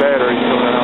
Battery coming out.